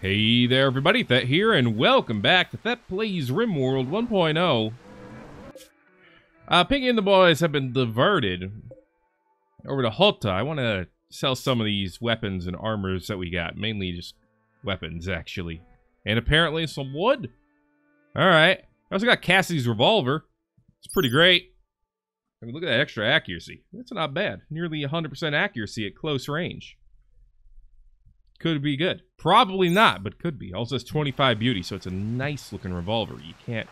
Hey there, everybody. Thet here, and welcome back to Thet Plays RimWorld 1.0. Uh, Piggy and the boys have been diverted over to Hulta. I want to sell some of these weapons and armors that we got. Mainly just weapons, actually. And apparently some wood. Alright. I also got Cassie's revolver. It's pretty great. I mean, look at that extra accuracy. That's not bad. Nearly 100% accuracy at close range. Could be good. Probably not, but could be. Also has 25 beauty, so it's a nice looking revolver. You can't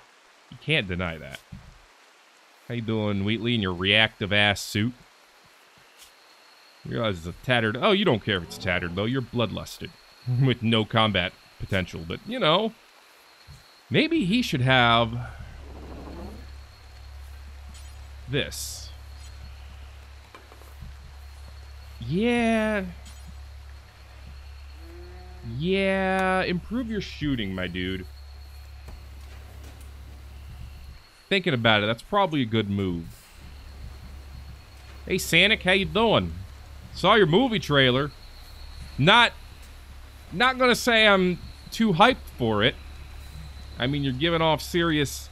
you can't deny that. How you doing, Wheatley, in your reactive ass suit? You realize it's a tattered oh, you don't care if it's tattered though, you're bloodlusted. With no combat potential, but you know. Maybe he should have this. Yeah, yeah, improve your shooting, my dude. Thinking about it, that's probably a good move. Hey, Sanic, how you doing? Saw your movie trailer. Not, not gonna say I'm too hyped for it. I mean, you're giving off serious,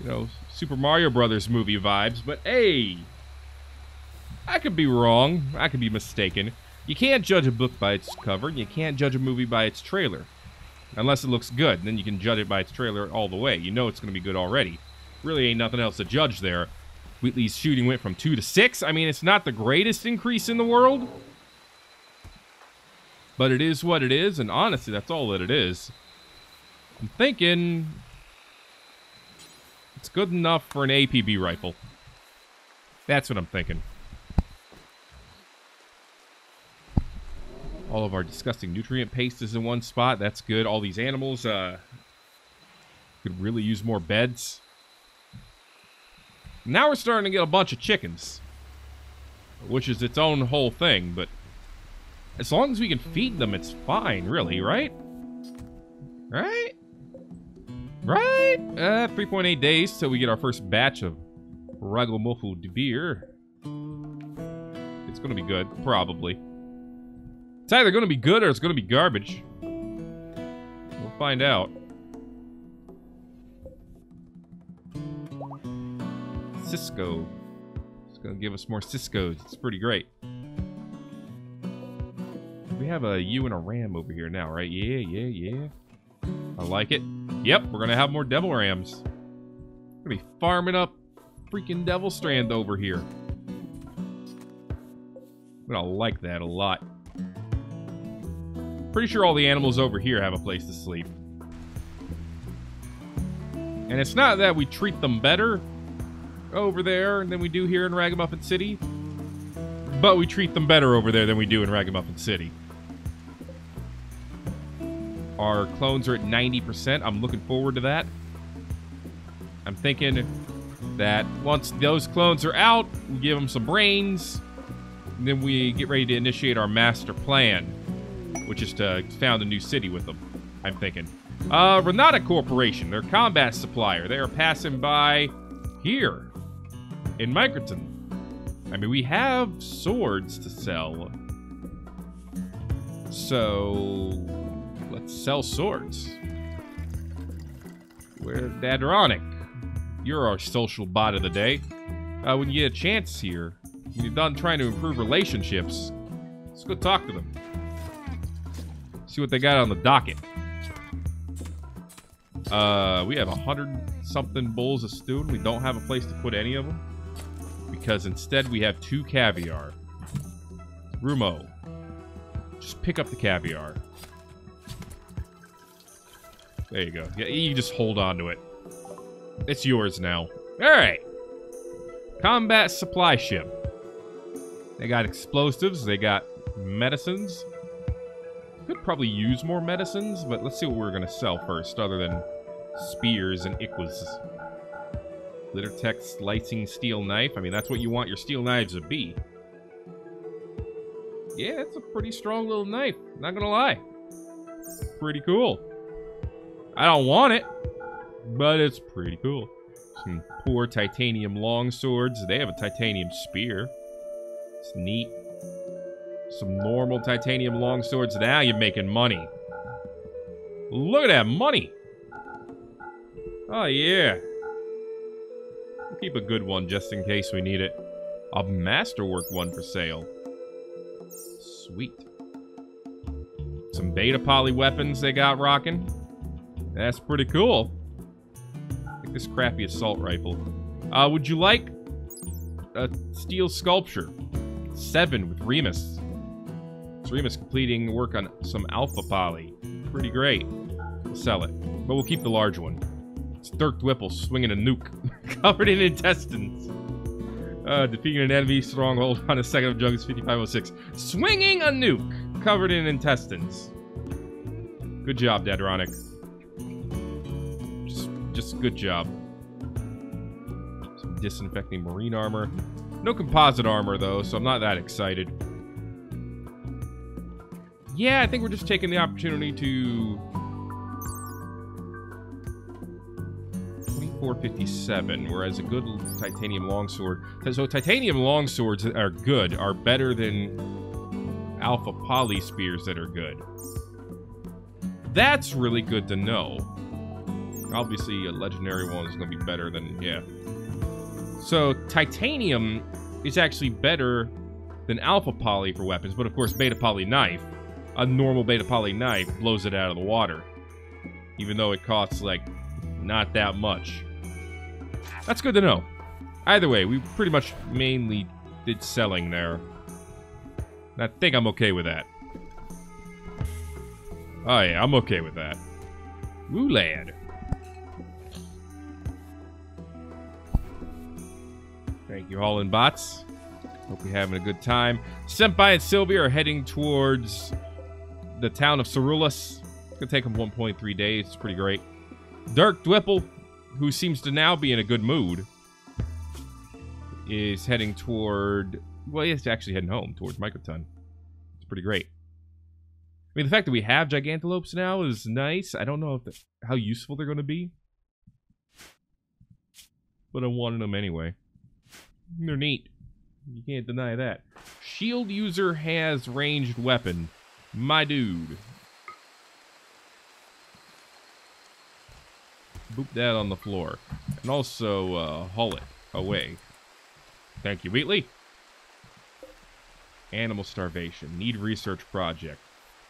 you know, Super Mario Brothers movie vibes, but hey, I could be wrong. I could be mistaken. You can't judge a book by its cover, and you can't judge a movie by its trailer. Unless it looks good, then you can judge it by its trailer all the way. You know it's going to be good already. Really ain't nothing else to judge there. Wheatley's shooting went from 2 to 6. I mean, it's not the greatest increase in the world. But it is what it is, and honestly, that's all that it is. I'm thinking... It's good enough for an APB rifle. That's what I'm thinking. All of our disgusting nutrient paste is in one spot. That's good. All these animals uh, could really use more beds. Now we're starting to get a bunch of chickens. Which is its own whole thing, but as long as we can feed them, it's fine, really, right? Right? Right? Uh, 3.8 days till we get our first batch of Ragamuffled beer. It's gonna be good, probably. It's either going to be good or it's going to be garbage. We'll find out. Cisco. It's going to give us more Cisco's. It's pretty great. We have a ewe and a Ram over here now, right? Yeah, yeah, yeah. I like it. Yep, we're going to have more Devil Rams. We're going to be farming up freaking Devil Strand over here. I'm going to like that a lot. Pretty sure all the animals over here have a place to sleep. And it's not that we treat them better over there than we do here in Ragamuffin City, but we treat them better over there than we do in Ragamuffin City. Our clones are at 90%. I'm looking forward to that. I'm thinking that once those clones are out, we give them some brains, then we get ready to initiate our master plan which is to found a new city with them, I'm thinking. Uh, Renata Corporation, their combat supplier. They are passing by here in Microton. I mean, we have swords to sell. So, let's sell swords. Where Dadronic? You're our social bot of the day. Uh, when you get a chance here, when you're done trying to improve relationships, let's go talk to them. See what they got on the docket. Uh, we have a hundred something bowls of stew, and we don't have a place to put any of them because instead we have two caviar. Rumo, just pick up the caviar. There you go. Yeah, you just hold on to it. It's yours now. All right. Combat supply ship. They got explosives. They got medicines. Could probably use more medicines, but let's see what we're going to sell first, other than spears and ikwas. Glittertech slicing steel knife. I mean, that's what you want your steel knives to be. Yeah, it's a pretty strong little knife. Not gonna lie. Pretty cool. I don't want it, but it's pretty cool. Some poor titanium long swords. They have a titanium spear. It's neat. Some normal titanium longswords. Now you're making money. Look at that money. Oh, yeah. We'll keep a good one just in case we need it. A masterwork one for sale. Sweet. Some beta poly weapons they got rocking. That's pretty cool. Like this crappy assault rifle. Uh, would you like a steel sculpture? Seven with Remus. Remus completing work on some alpha poly. Pretty great. We'll sell it. But we'll keep the large one. It's Dirk Dwipple swinging a nuke. covered in intestines. Uh, defeating an enemy stronghold on a second of Jugust 5506. Swinging a nuke covered in intestines. Good job, Dadronic. Just, just good job. Some disinfecting marine armor. No composite armor, though, so I'm not that excited. Yeah, I think we're just taking the opportunity to 457, whereas a good titanium longsword. So titanium longswords that are good, are better than alpha poly spears that are good. That's really good to know. Obviously, a legendary one is going to be better than, yeah. So titanium is actually better than alpha poly for weapons, but of course beta poly knife, a normal beta poly knife blows it out of the water. Even though it costs like not that much. That's good to know. Either way, we pretty much mainly did selling there. I think I'm okay with that. Oh yeah, I'm okay with that. Woo lad. Thank you, Holland Bots. Hope you're having a good time. Senpai and Sylvia are heading towards the town of Cerulus. It's gonna take him 1.3 days. It's pretty great. Dirk Dwipple who seems to now be in a good mood, is heading toward. Well, he's actually heading home towards Microton. It's pretty great. I mean, the fact that we have Gigantelopes now is nice. I don't know the, how useful they're going to be. But I wanted them anyway. They're neat. You can't deny that. Shield user has ranged weapon. My dude. boop that on the floor. And also uh, haul it away. Thank you, Wheatley. Animal starvation. Need research project.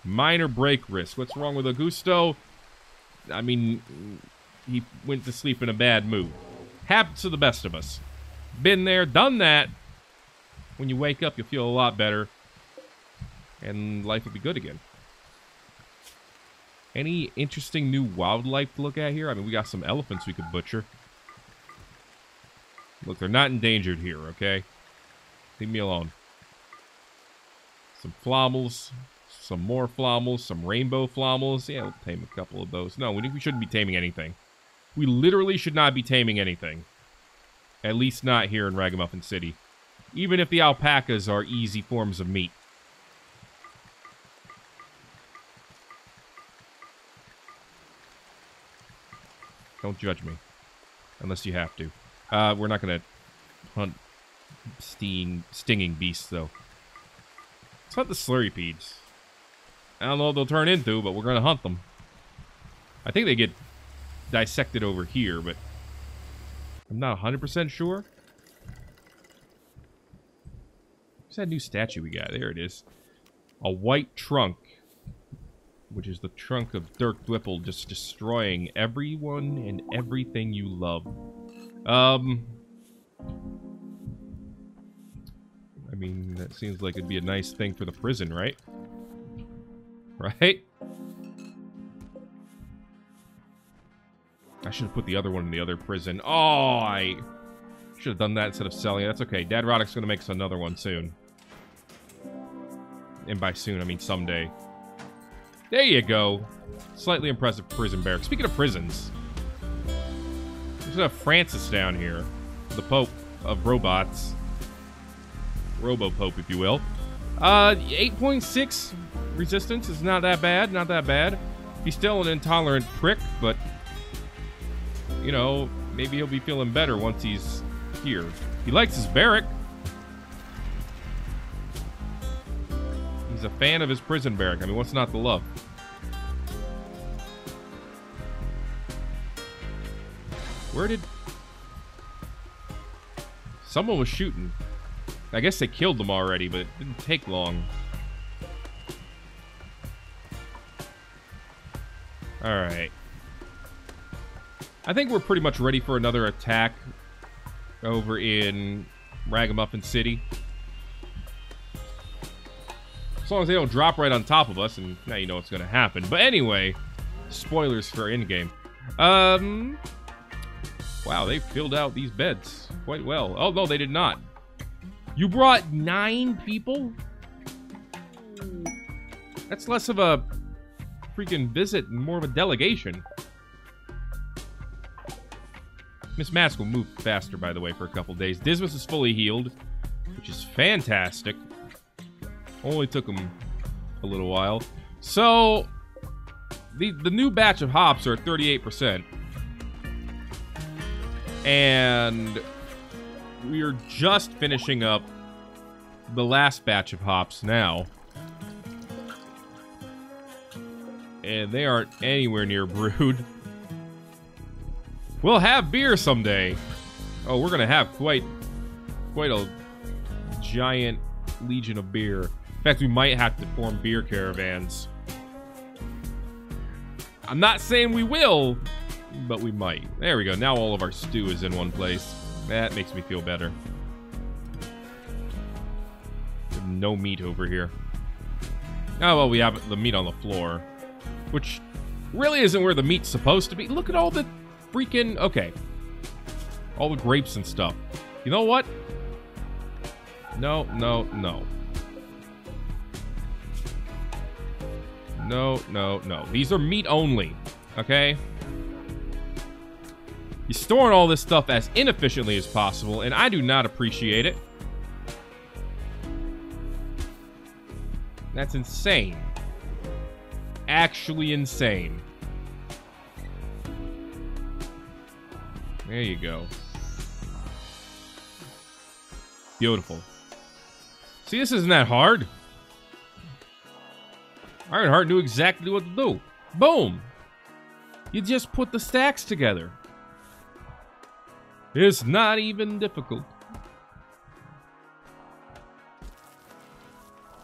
Minor break risk. What's wrong with Augusto? I mean, he went to sleep in a bad mood. Happens to the best of us. Been there, done that. When you wake up, you'll feel a lot better. And life will be good again. Any interesting new wildlife to look at here? I mean, we got some elephants we could butcher. Look, they're not endangered here, okay? Leave me alone. Some flommels, some more flommels, some rainbow flommels. Yeah, we'll tame a couple of those. No, we shouldn't be taming anything. We literally should not be taming anything. At least not here in Ragamuffin City. Even if the alpacas are easy forms of meat. Don't judge me. Unless you have to. Uh, we're not going to hunt sting, stinging beasts, though. Let's hunt the slurrypedes. I don't know what they'll turn into, but we're going to hunt them. I think they get dissected over here, but I'm not 100% sure. What's that new statue we got? There it is. A white trunk which is the trunk of Dirk Dwipple just destroying everyone and everything you love. Um, I mean, that seems like it'd be a nice thing for the prison, right? Right? I should have put the other one in the other prison. Oh, I should have done that instead of selling it. That's okay. Dadronic's going to make us another one soon. And by soon, I mean someday. There you go. Slightly impressive prison barrack. Speaking of prisons, there's a Francis down here, the Pope of robots, Robo Pope, if you will. Uh, 8.6 resistance is not that bad. Not that bad. He's still an intolerant prick, but you know, maybe he'll be feeling better once he's here. He likes his barrack. He's a fan of his prison barrack. I mean, what's not to love? Where did... Someone was shooting. I guess they killed them already, but it didn't take long. Alright. I think we're pretty much ready for another attack over in Ragamuffin City. Long as they don't drop right on top of us, and now you know what's going to happen. But anyway, spoilers for in-game. Um, wow, they filled out these beds quite well. Oh, no, they did not. You brought nine people? That's less of a freaking visit and more of a delegation. Miss Mask will move faster, by the way, for a couple days. Dismas is fully healed, which is fantastic. Only took them a little while. So, the, the new batch of hops are 38%. And we are just finishing up the last batch of hops now. And they aren't anywhere near brewed. We'll have beer someday. Oh, we're gonna have quite, quite a giant legion of beer. In fact, we might have to form beer caravans. I'm not saying we will, but we might. There we go. Now all of our stew is in one place. That makes me feel better. No meat over here. Oh, well, we have the meat on the floor. Which really isn't where the meat's supposed to be. Look at all the freaking... Okay. All the grapes and stuff. You know what? No, no, no. No, no, no. These are meat only. Okay? You're storing all this stuff as inefficiently as possible, and I do not appreciate it. That's insane. Actually insane. There you go. Beautiful. See, this isn't that hard. Ironheart knew exactly what to do. Boom! You just put the stacks together. It's not even difficult.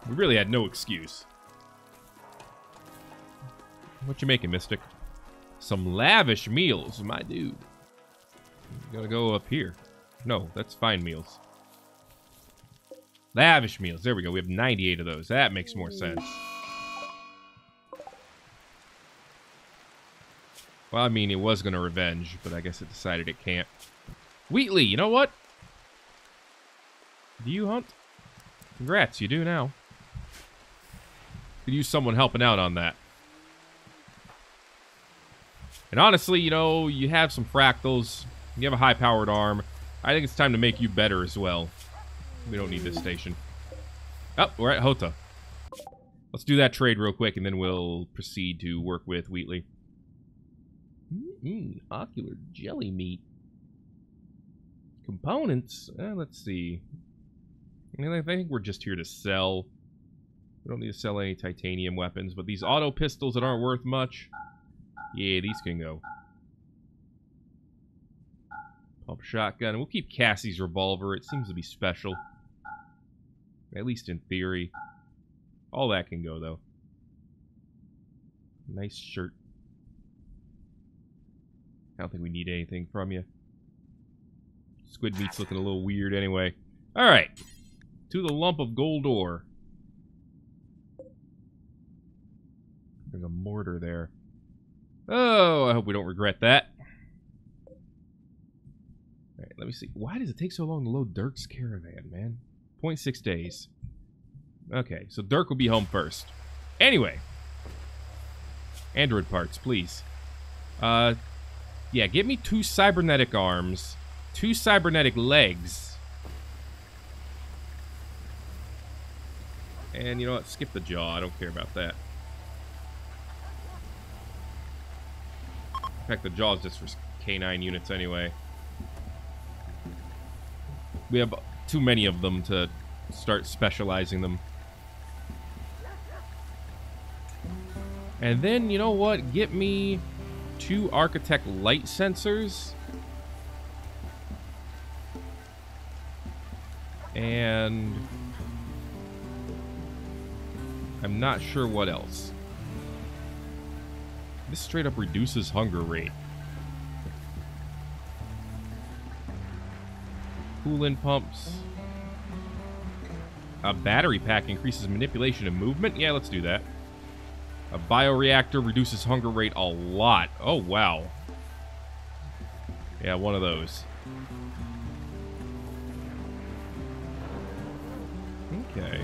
We really had no excuse. What you making, Mystic? Some lavish meals, my dude. Gotta go up here. No, that's fine meals. Lavish meals. There we go. We have 98 of those. That makes more sense. Well, I mean, it was going to revenge, but I guess it decided it can't. Wheatley, you know what? Do you hunt? Congrats, you do now. Could use someone helping out on that. And honestly, you know, you have some fractals. You have a high-powered arm. I think it's time to make you better as well. We don't need this station. Oh, we're at Hota. Let's do that trade real quick, and then we'll proceed to work with Wheatley. Mm, ocular jelly meat. Components? Uh, let's see. I, mean, I think we're just here to sell. We don't need to sell any titanium weapons, but these auto pistols that aren't worth much, yeah, these can go. Pump shotgun. We'll keep Cassie's revolver. It seems to be special. At least in theory. All that can go, though. Nice shirt. I don't think we need anything from you. Squid meat's looking a little weird anyway. Alright. To the lump of gold ore. There's a mortar there. Oh, I hope we don't regret that. Alright, let me see. Why does it take so long to load Dirk's caravan, man? 0.6 days. Okay, so Dirk will be home first. Anyway. Android parts, please. Uh, yeah, get me two cybernetic arms, two cybernetic legs. And you know what? Skip the jaw. I don't care about that. In fact, the jaw is just for K9 units anyway. We have too many of them to start specializing them. And then, you know what? Get me two Architect light sensors. And I'm not sure what else. This straight up reduces hunger rate. Coolant pumps. A battery pack increases manipulation and movement. Yeah, let's do that. A bioreactor reduces hunger rate a lot. Oh, wow. Yeah, one of those. Okay.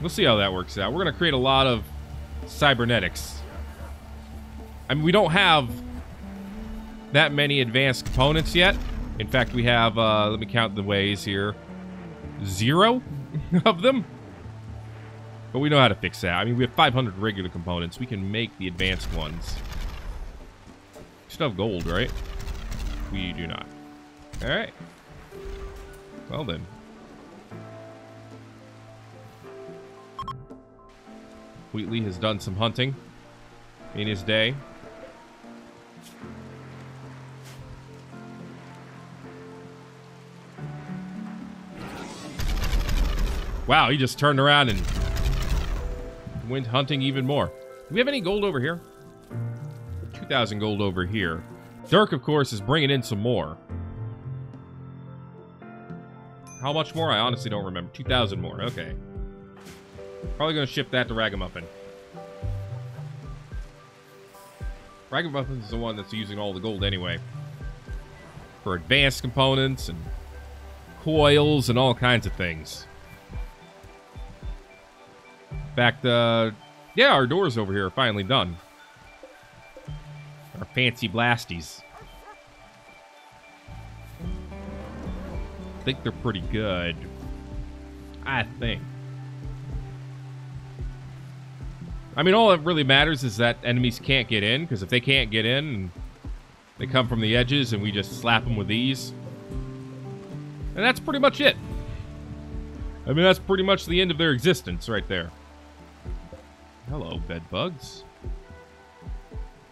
We'll see how that works out. We're going to create a lot of cybernetics. I mean, we don't have that many advanced components yet. In fact, we have, uh, let me count the ways here. Zero of them. But we know how to fix that. I mean, we have 500 regular components. We can make the advanced ones. We still have gold, right? We do not. Alright. Well then. Wheatley has done some hunting in his day. Wow, he just turned around and went hunting even more. Do we have any gold over here? 2,000 gold over here. Dirk, of course, is bringing in some more. How much more? I honestly don't remember. 2,000 more. Okay. Probably going to ship that to Ragamuffin. Ragamuffin is the one that's using all the gold anyway. For advanced components and coils and all kinds of things. Fact, uh, yeah, our doors over here are finally done. Our fancy blasties. I think they're pretty good. I think. I mean, all that really matters is that enemies can't get in, because if they can't get in, they come from the edges, and we just slap them with these. And that's pretty much it. I mean, that's pretty much the end of their existence right there. Hello, bed bugs.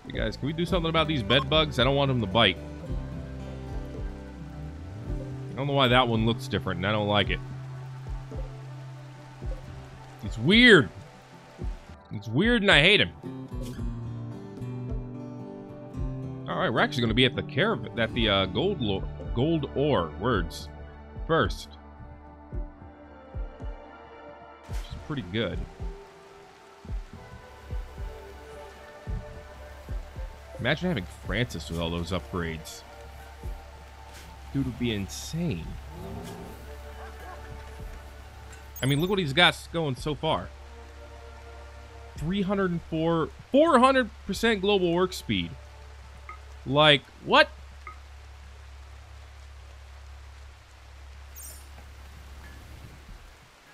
Hey guys, can we do something about these bed bugs? I don't want them to bite. I don't know why that one looks different, and I don't like it. It's weird. It's weird, and I hate him. All right, we're actually going to be at the caravan, at the uh, gold gold ore words first. Which is pretty good. Imagine having Francis with all those upgrades. Dude would be insane. I mean, look what he's got going so far. 304, 400% global work speed. Like, what?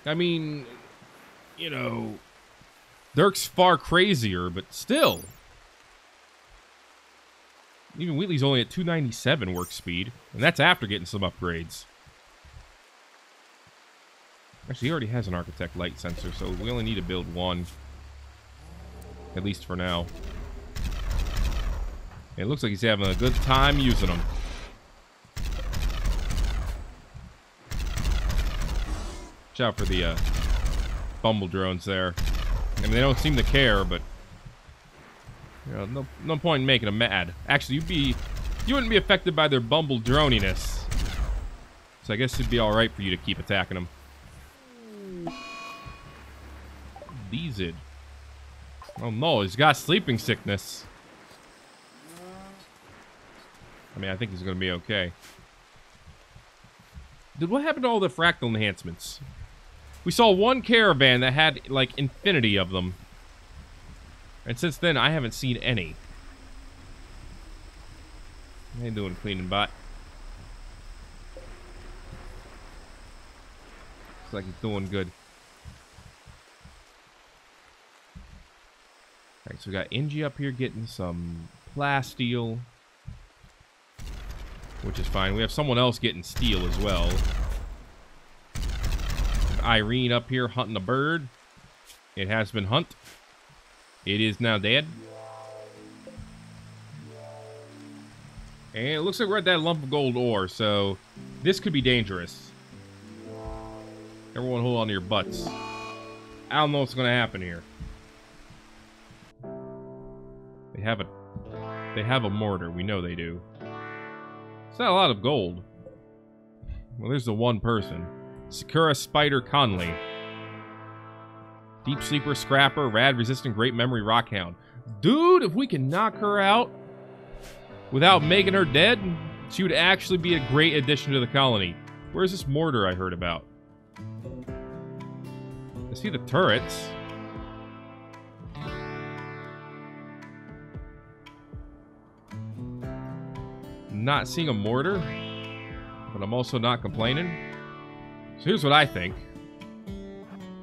I mean, you know, Dirk's far crazier, but still. Even Wheatley's only at 297 work speed, and that's after getting some upgrades. Actually, he already has an Architect light sensor, so we only need to build one. At least for now. It looks like he's having a good time using them. Watch out for the uh, bumble drones there. I mean, they don't seem to care, but know, no, no point in making them mad. Actually, you'd be, you wouldn't be affected by their bumble droniness. So I guess it'd be all right for you to keep attacking them. These it. Oh no, he's got sleeping sickness. I mean, I think he's gonna be okay. Dude, what happened to all the fractal enhancements? We saw one caravan that had, like, infinity of them. And since then, I haven't seen any. How you doing, cleaning bot? Looks like he's doing good. Alright, so we got Inji up here getting some plasteel. Which is fine. We have someone else getting steel as well. Irene up here hunting a bird. It has been hunt. It is now dead. And it looks like we're at that lump of gold ore, so This could be dangerous. Everyone hold on to your butts. I don't know what's going to happen here. They have a... They have a mortar. We know they do. It's not a lot of gold. Well, there's the one person. Sakura Spider Conley. Deep Sleeper Scrapper, Rad Resistant Great Memory Rockhound. Dude, if we can knock her out without making her dead, she would actually be a great addition to the colony. Where's this mortar I heard about? I see the turrets. Not seeing a mortar, but I'm also not complaining. So here's what I think.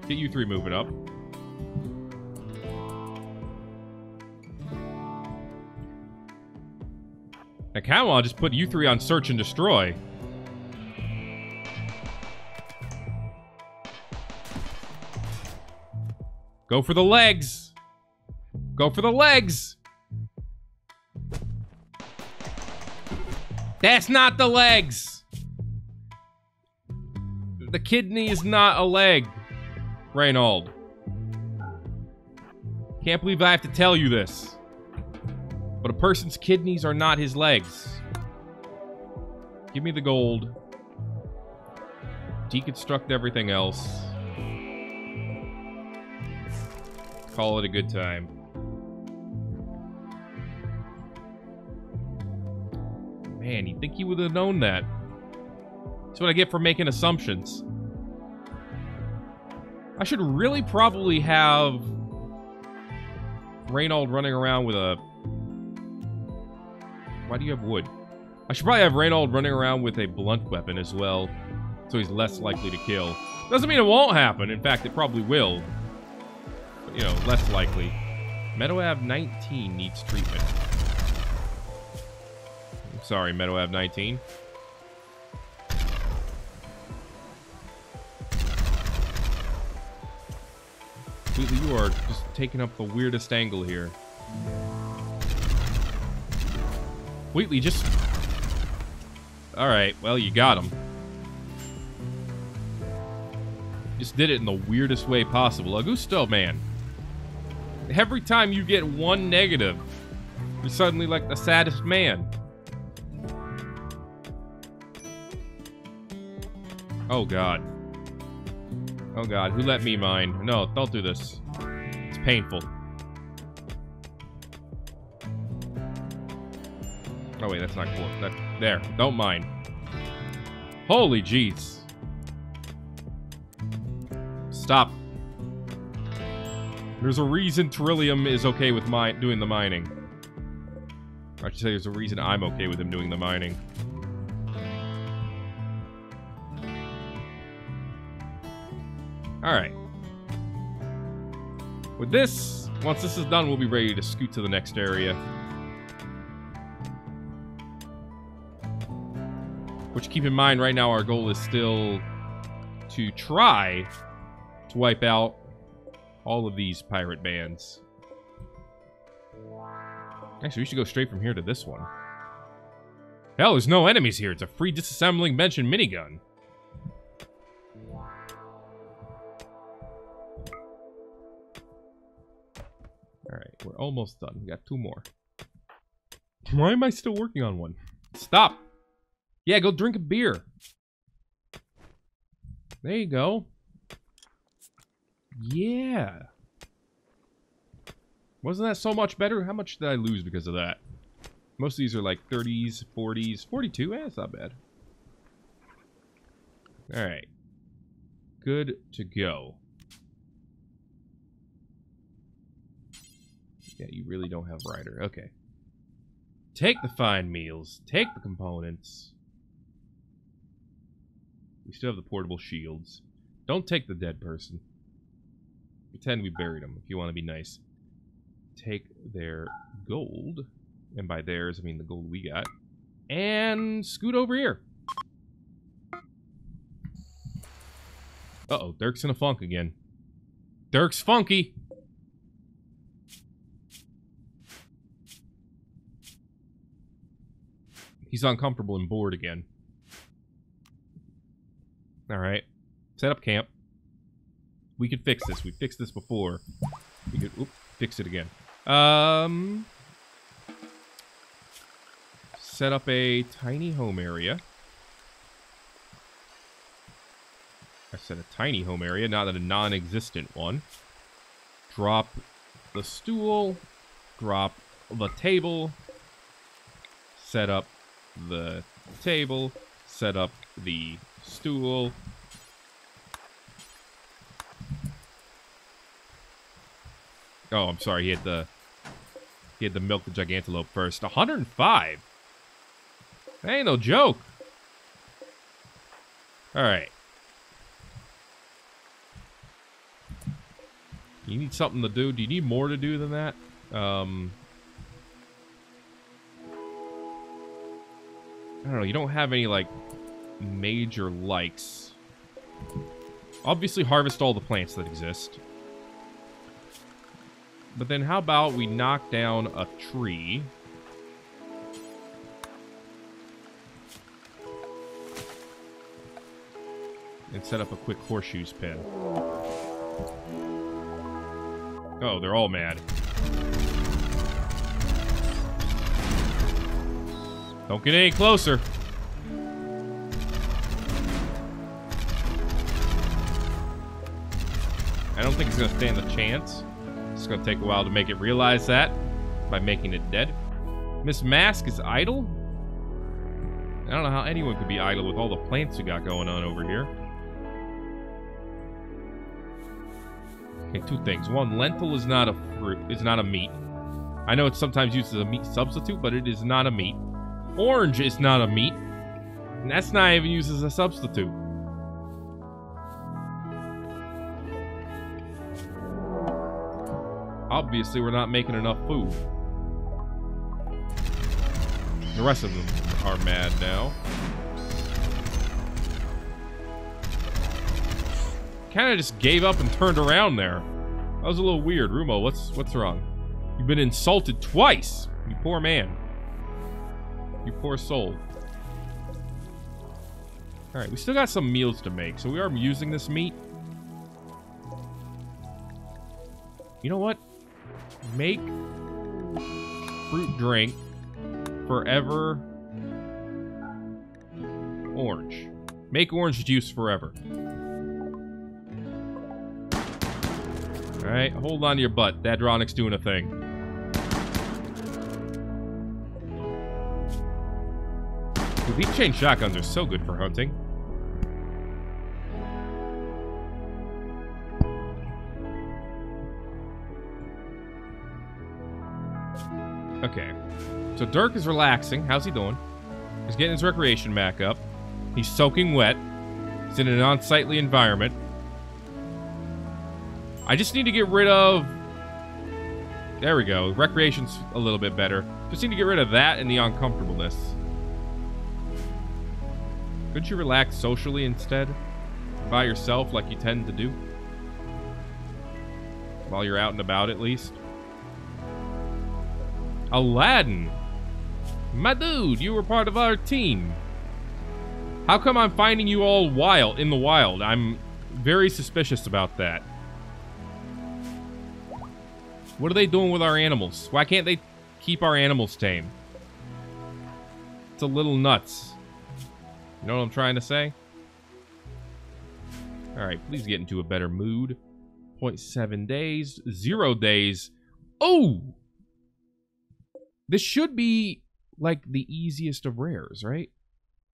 Get you three moving up. Now, Kamala just put you three on search and destroy. Go for the legs. Go for the legs. That's not the legs. The kidney is not a leg, Reynold. Can't believe I have to tell you this. But a person's kidneys are not his legs. Give me the gold. Deconstruct everything else. Call it a good time. Man, you'd think he would have known that. That's what I get for making assumptions. I should really probably have Reynold running around with a... Why do you have wood? I should probably have Reynold running around with a blunt weapon as well, so he's less likely to kill. Doesn't mean it won't happen. In fact, it probably will. But, you know, less likely. Meadow Ave 19 needs treatment. I'm sorry, Meadow Ave 19. Wheatley, you are just taking up the weirdest angle here. Wheatley, just... Alright, well, you got him. Just did it in the weirdest way possible. Augusto, man. Every time you get one negative, you're suddenly like the saddest man. Oh, God. Oh, God. Who let me mine? No, don't do this. It's painful. Oh, wait. That's not cool. That, there. Don't mind. Holy jeez. Stop. There's a reason Trillium is okay with my doing the mining. I should say there's a reason I'm okay with him doing the mining. Alright. With this, once this is done, we'll be ready to scoot to the next area. Which, keep in mind, right now our goal is still to try to wipe out all of these pirate bands. Actually, we should go straight from here to this one. Hell, there's no enemies here. It's a free disassembling bench and minigun. Alright, we're almost done. We got two more. Why am I still working on one? Stop! Yeah, go drink a beer. There you go. Yeah. Wasn't that so much better? How much did I lose because of that? Most of these are like 30s, 40s, 42. Eh, that's not bad. Alright. Good to go. Yeah, you really don't have Ryder. Okay. Take the fine meals. Take the components. We still have the portable shields. Don't take the dead person. Pretend we buried them, if you want to be nice. Take their gold. And by theirs, I mean the gold we got. And scoot over here. Uh-oh, Dirk's in a funk again. Dirk's funky. He's uncomfortable and bored again. Alright. Set up camp. We could fix this. We fixed this before. We could oop, fix it again. Um set up a tiny home area. I said a tiny home area, not a non-existent one. Drop the stool, drop the table, set up the table, set up the stool. Oh, I'm sorry. He had the he had to milk the gigantalope first. 105. That ain't no joke. All right. You need something to do. Do you need more to do than that? Um, I don't know. You don't have any, like, major likes. Obviously, harvest all the plants that exist. But then how about we knock down a tree? And set up a quick horseshoes pin. Oh, they're all mad. Don't get any closer. I don't think it's going to stand a chance. It's going to take a while to make it realize that by making it dead. Miss Mask is idle? I don't know how anyone could be idle with all the plants you got going on over here. Okay, two things. One, lentil is not a fruit, it's not a meat. I know it's sometimes used as a meat substitute, but it is not a meat. Orange is not a meat. And that's not even used as a substitute. Obviously, we're not making enough food. The rest of them are mad now. Kind of just gave up and turned around there. That was a little weird. Rumo, what's what's wrong? You've been insulted twice, you poor man. You poor soul. Alright, we still got some meals to make, so we are using this meat. You know what? Make fruit drink forever orange. Make orange juice forever. Alright, hold on to your butt. Dadronic's doing a thing. Dude, these chain shotguns are so good for hunting. Okay. So Dirk is relaxing. How's he doing? He's getting his recreation back up. He's soaking wet. He's in an unsightly environment. I just need to get rid of... There we go. Recreation's a little bit better. Just need to get rid of that and the uncomfortableness. Couldn't you relax socially instead? By yourself like you tend to do? While you're out and about at least? Aladdin! My dude, you were part of our team. How come I'm finding you all wild in the wild? I'm very suspicious about that. What are they doing with our animals? Why can't they keep our animals tame? It's a little nuts. You know what I'm trying to say? Alright, please get into a better mood. 0.7 days. Zero days. Oh! This should be, like, the easiest of rares, right?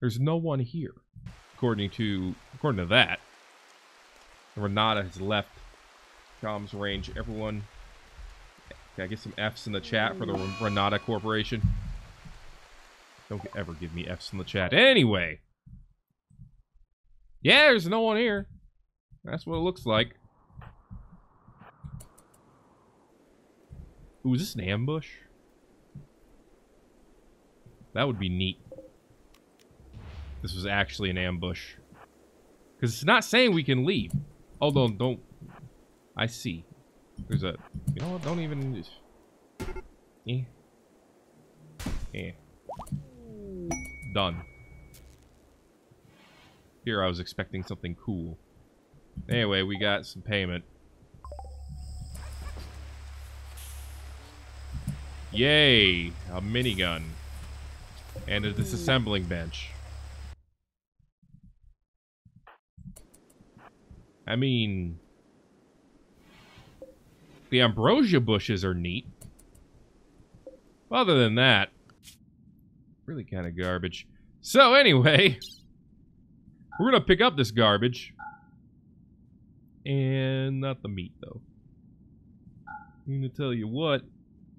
There's no one here. According to, according to that. Renata has left comms range. Everyone can I get some F's in the chat for the Renata Corporation? Don't ever give me F's in the chat. Anyway. Yeah, there's no one here. That's what it looks like. Ooh, is this an ambush? That would be neat. This was actually an ambush. Because it's not saying we can leave. Oh, don't, don't. I see. There's a... You know what? Don't even... Eh. Eh. Done. here I was expecting something cool. Anyway, we got some payment. Yay! A minigun. And a disassembling bench. I mean... The ambrosia bushes are neat. Other than that, really kind of garbage. So anyway, we're going to pick up this garbage. And not the meat, though. I'm going to tell you what,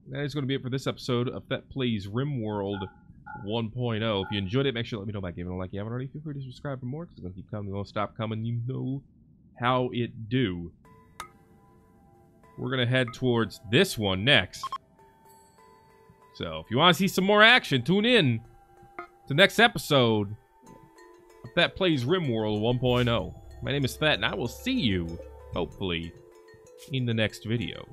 that is going to be it for this episode of Thet Plays RimWorld 1.0. If you enjoyed it, make sure to let me know by giving a like. If you haven't already, feel free to subscribe for more, because it's going to keep coming. It won't stop coming. You know how it do. We're going to head towards this one next. So, if you want to see some more action, tune in to next episode of Thet Plays RimWorld 1.0. My name is Thet, and I will see you, hopefully, in the next video.